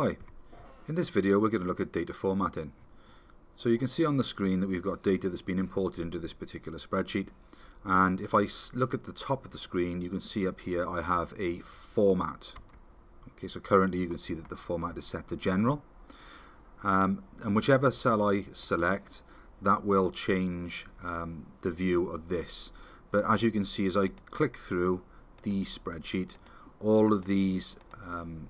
Hi, in this video we're going to look at data formatting. So you can see on the screen that we've got data that's been imported into this particular spreadsheet and if I look at the top of the screen you can see up here I have a format. Okay, so currently you can see that the format is set to general um, and whichever cell I select that will change um, the view of this but as you can see as I click through the spreadsheet all of these um,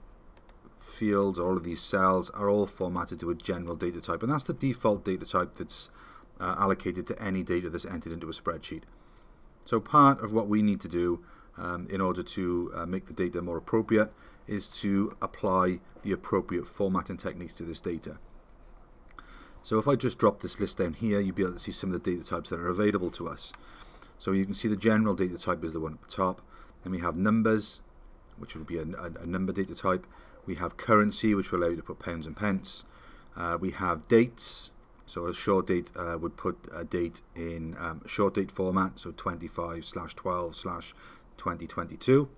fields, all of these cells are all formatted to a general data type and that's the default data type that's uh, allocated to any data that's entered into a spreadsheet. So part of what we need to do um, in order to uh, make the data more appropriate is to apply the appropriate formatting techniques to this data. So if I just drop this list down here, you'll be able to see some of the data types that are available to us. So you can see the general data type is the one at the top. Then we have numbers, which would be a, a, a number data type. We have currency, which will allow you to put pounds and pence. Uh, we have dates. So a short date uh, would put a date in um, short date format, so 25 slash 12 slash 2022.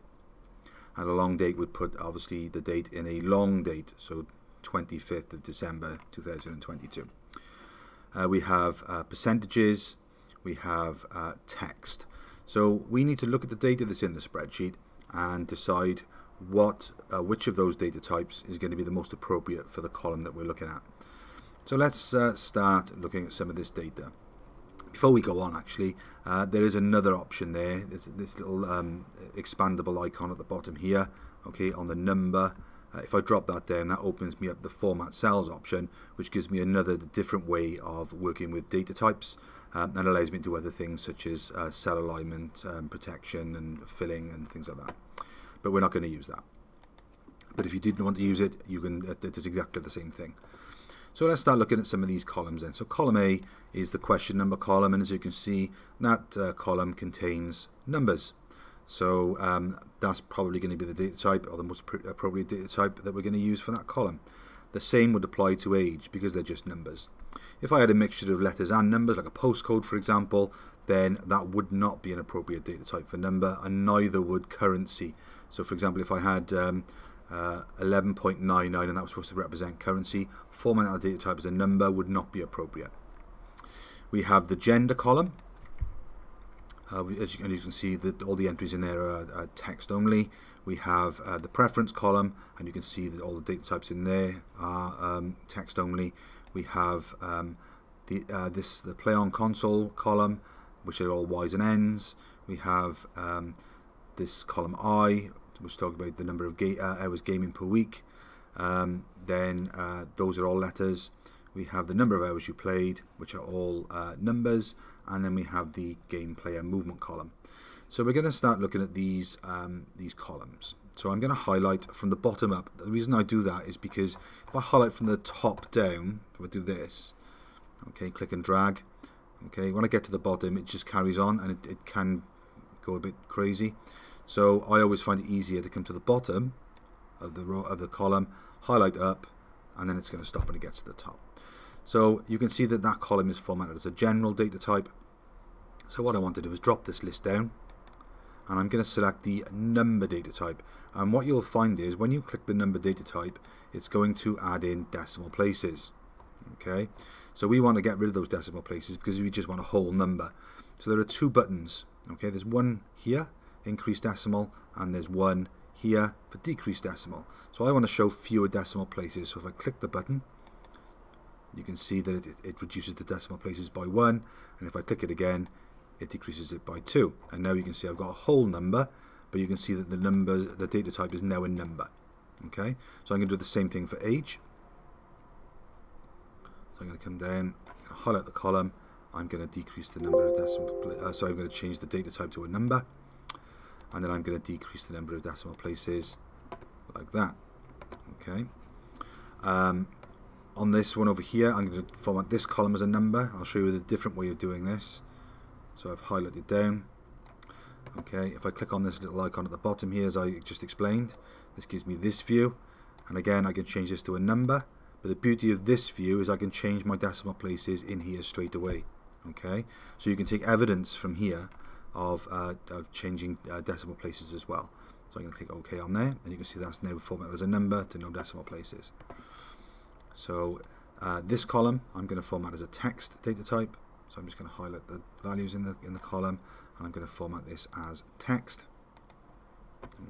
And a long date would put obviously the date in a long date, so 25th of December 2022. Uh, we have uh, percentages, we have uh, text. So we need to look at the data that's in the spreadsheet and decide what uh, which of those data types is going to be the most appropriate for the column that we're looking at. So let's uh, start looking at some of this data. Before we go on actually, uh, there is another option there. There's this little um, expandable icon at the bottom here, okay, on the number. Uh, if I drop that down, that opens me up the format cells option, which gives me another different way of working with data types um, and allows me to do other things such as uh, cell alignment, um, protection and filling and things like that but we're not going to use that. But if you didn't want to use it, you can. It is exactly the same thing. So let's start looking at some of these columns then. So column A is the question number column, and as you can see, that uh, column contains numbers. So um, that's probably going to be the data type, or the most appropriate data type that we're going to use for that column. The same would apply to age, because they're just numbers. If I had a mixture of letters and numbers, like a postcode for example, then that would not be an appropriate data type for number, and neither would currency. So for example, if I had um, uh, 11.99 and that was supposed to represent currency, format that data type as a number would not be appropriate. We have the gender column. Uh, as you, you, can see, that all the entries in there are, are text only. We have uh, the preference column, and you can see that all the data types in there are um, text only. We have um, the uh, this the play on console column, which are all Y's and N's. We have um, this column I, which talk about the number of ga uh, hours gaming per week. Um, then uh, those are all letters. We have the number of hours you played, which are all uh, numbers, and then we have the game player movement column. So we're going to start looking at these um, these columns. So I'm going to highlight from the bottom up. The reason I do that is because if I highlight from the top down, if I do this, okay, click and drag, okay, when I get to the bottom, it just carries on and it, it can go a bit crazy. So I always find it easier to come to the bottom of the row of the column, highlight up, and then it's going to stop when it gets to the top. So you can see that that column is formatted as a general data type. So what I want to do is drop this list down, and I'm going to select the number data type. And what you'll find is when you click the number data type, it's going to add in decimal places. Okay, so we want to get rid of those decimal places because we just want a whole number. So there are two buttons. Okay, there's one here increased decimal and there's one here for decreased decimal. So I want to show fewer decimal places. So if I click the button, you can see that it, it reduces the decimal places by one. And if I click it again, it decreases it by two. And now you can see I've got a whole number, but you can see that the numbers the data type is now a number. Okay, so I'm going to do the same thing for age. I'm going to come down, highlight the column. I'm going to decrease the number of decimal. Uh, so I'm going to change the data type to a number. And then I'm going to decrease the number of decimal places like that okay? Um, on this one over here I'm going to format this column as a number. I'll show you the different way of doing this. So I've highlighted down okay? If I click on this little icon at the bottom here as I just explained this gives me this view. And again I can change this to a number but the beauty of this view is I can change my decimal places in here straight away okay so you can take evidence from here of, uh, of changing uh, decimal places as well. So I'm going to click OK on there, and you can see that's now formatted as a number to no decimal places. So uh, this column I'm going to format as a text data type. So I'm just going to highlight the values in the in the column and I'm going to format this as text.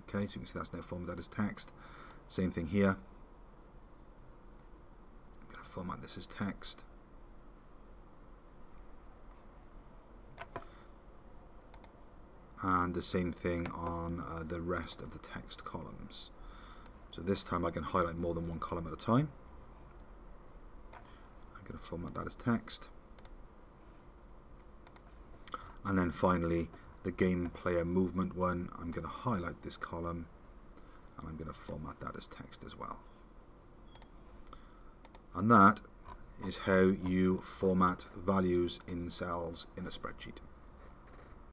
Okay, so you can see that's now formatted as text. Same thing here. Format this as text. and the same thing on uh, the rest of the text columns. So this time I can highlight more than one column at a time. I'm going to format that as text. And then finally the game player movement one, I'm going to highlight this column and I'm going to format that as text as well. And that is how you format values in cells in a spreadsheet.